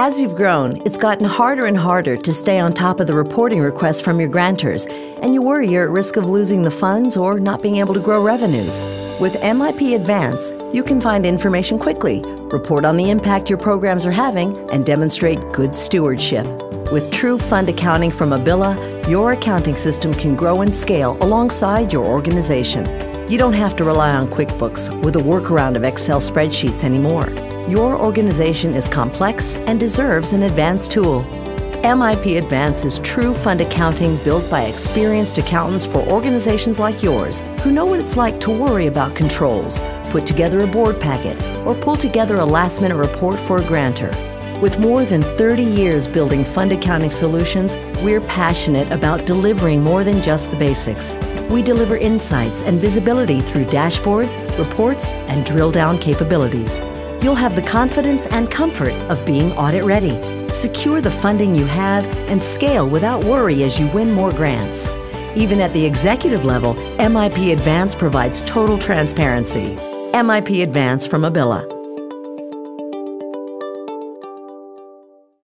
As you've grown, it's gotten harder and harder to stay on top of the reporting requests from your grantors, and you worry you're at risk of losing the funds or not being able to grow revenues. With MIP Advance, you can find information quickly, report on the impact your programs are having, and demonstrate good stewardship. With true fund accounting from Abila, your accounting system can grow and scale alongside your organization. You don't have to rely on QuickBooks with a workaround of Excel spreadsheets anymore. Your organization is complex and deserves an advanced tool. MIP Advance is true fund accounting built by experienced accountants for organizations like yours who know what it's like to worry about controls, put together a board packet, or pull together a last minute report for a grantor. With more than 30 years building fund accounting solutions, we're passionate about delivering more than just the basics. We deliver insights and visibility through dashboards, reports, and drill down capabilities you'll have the confidence and comfort of being audit ready. Secure the funding you have and scale without worry as you win more grants. Even at the executive level, MIP Advance provides total transparency. MIP Advance from Abila.